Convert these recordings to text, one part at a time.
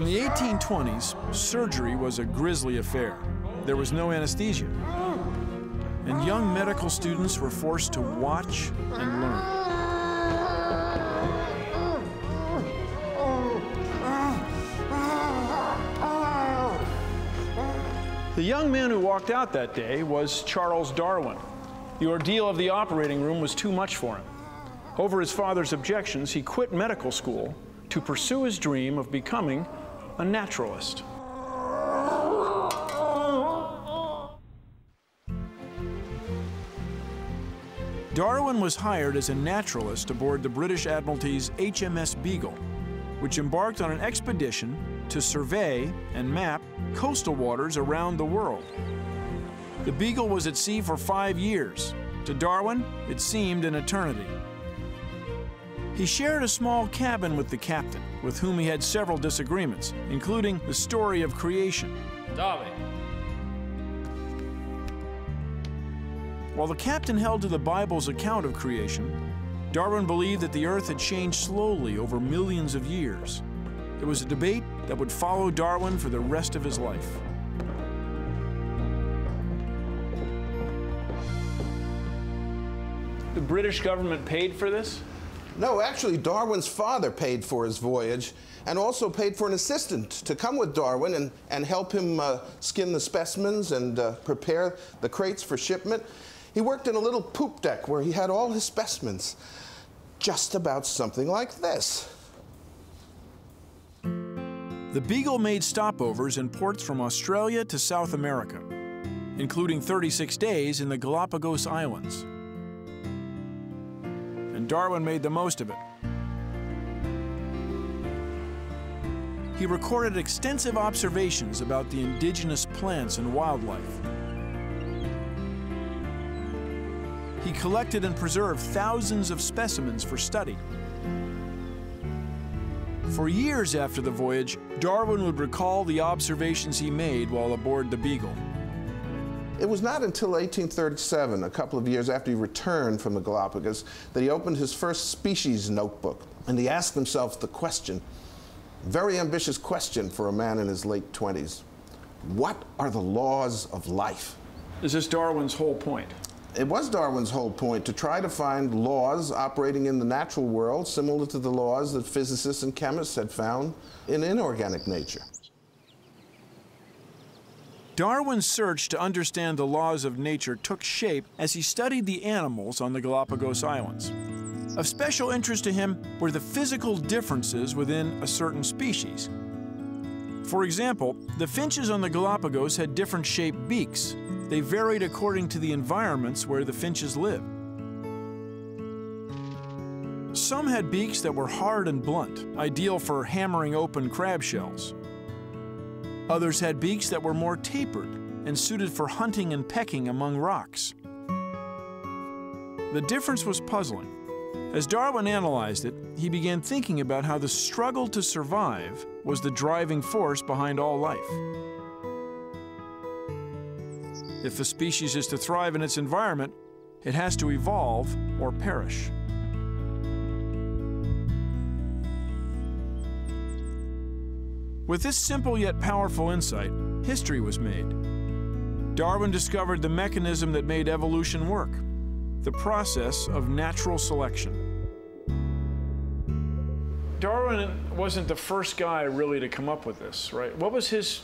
In the 1820s, surgery was a grisly affair. There was no anesthesia. And young medical students were forced to watch and learn. The young man who walked out that day was Charles Darwin. The ordeal of the operating room was too much for him. Over his father's objections, he quit medical school to pursue his dream of becoming a naturalist. Darwin was hired as a naturalist aboard the British Admiralty's HMS Beagle, which embarked on an expedition to survey and map coastal waters around the world. The Beagle was at sea for five years. To Darwin, it seemed an eternity. He shared a small cabin with the captain, with whom he had several disagreements, including the story of creation. Darwin. While the captain held to the Bible's account of creation, Darwin believed that the earth had changed slowly over millions of years. It was a debate that would follow Darwin for the rest of his life. The British government paid for this? No, actually, Darwin's father paid for his voyage and also paid for an assistant to come with Darwin and, and help him uh, skin the specimens and uh, prepare the crates for shipment. He worked in a little poop deck where he had all his specimens, just about something like this. The Beagle made stopovers in ports from Australia to South America, including 36 days in the Galapagos Islands. Darwin made the most of it. He recorded extensive observations about the indigenous plants and wildlife. He collected and preserved thousands of specimens for study. For years after the voyage, Darwin would recall the observations he made while aboard the Beagle. It was not until 1837, a couple of years after he returned from the Galapagos, that he opened his first species notebook. And he asked himself the question, very ambitious question for a man in his late 20s. What are the laws of life? Is this Darwin's whole point? It was Darwin's whole point to try to find laws operating in the natural world similar to the laws that physicists and chemists had found in inorganic nature. Darwin's search to understand the laws of nature took shape as he studied the animals on the Galapagos Islands. Of special interest to him were the physical differences within a certain species. For example, the finches on the Galapagos had different shaped beaks. They varied according to the environments where the finches lived. Some had beaks that were hard and blunt, ideal for hammering open crab shells. Others had beaks that were more tapered and suited for hunting and pecking among rocks. The difference was puzzling. As Darwin analyzed it, he began thinking about how the struggle to survive was the driving force behind all life. If the species is to thrive in its environment, it has to evolve or perish. With this simple yet powerful insight, history was made. Darwin discovered the mechanism that made evolution work the process of natural selection. Darwin wasn't the first guy really to come up with this, right? What was his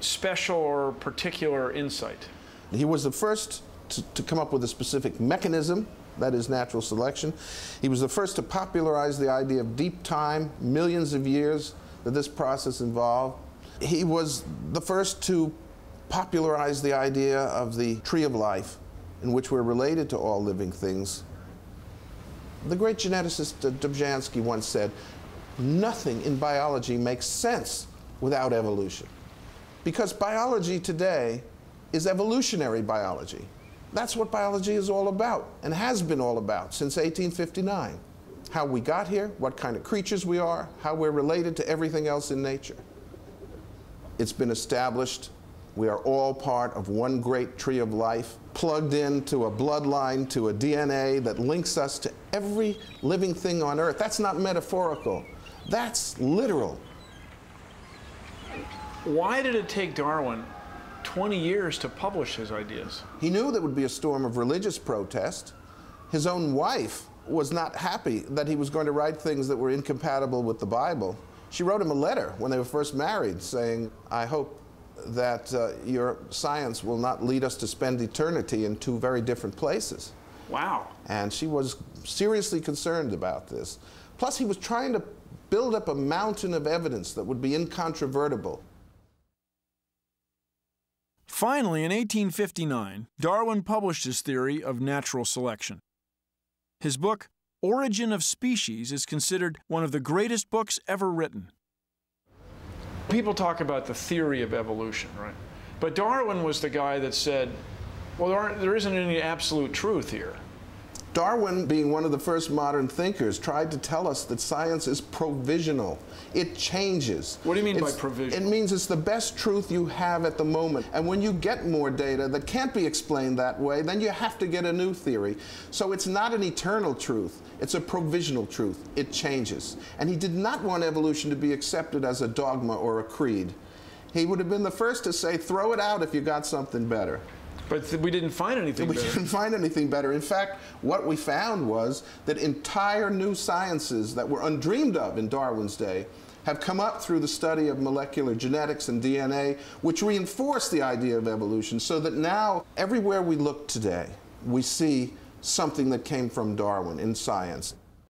special or particular insight? He was the first to, to, come up with a specific mechanism, that is natural selection. He was the first to popularize the idea of deep time, millions of years that this process involved. He was the first to popularize the idea of the tree of life, in which we're related to all living things. The great geneticist uh, Dobzhansky once said, nothing in biology makes sense without evolution. Because biology today is evolutionary biology. That's what biology is all about and has been all about since 1859. How we got here, what kind of creatures we are, how we're related to everything else in nature. It's been established we are all part of one great tree of life, plugged into a bloodline, to a DNA that links us to every living thing on earth. That's not metaphorical, that's literal. Why did it take Darwin 20 years to publish his ideas? He knew there would be a storm of religious protest. His own wife was not happy that he was going to write things that were incompatible with the Bible. She wrote him a letter when they were first married saying, I hope that uh, your science will not lead us to spend eternity in two very different places. Wow. And she was seriously concerned about this. Plus, he was trying to build up a mountain of evidence that would be incontrovertible. Finally, in 1859, Darwin published his theory of natural selection. His book, Origin of Species, is considered one of the greatest books ever written. People talk about the theory of evolution, right? But Darwin was the guy that said, well, there, there isn't any absolute truth here. Darwin, being one of the first modern thinkers, tried to tell us that science is provisional. It changes. What do you mean it's, by provisional? It means it's the best truth you have at the moment. And when you get more data that can't be explained that way, then you have to get a new theory. So it's not an eternal truth. It's a provisional truth. It changes. And he did not want evolution to be accepted as a dogma or a creed. He would have been the first to say, throw it out if you got something better. But we didn't find anything we better. didn't find anything better. In fact, what we found was that entire new sciences that were undreamed of in Darwin's day have come up through the study of molecular genetics and DNA, which reinforce the idea of evolution, so that now everywhere we look today, we see something that came from Darwin in science.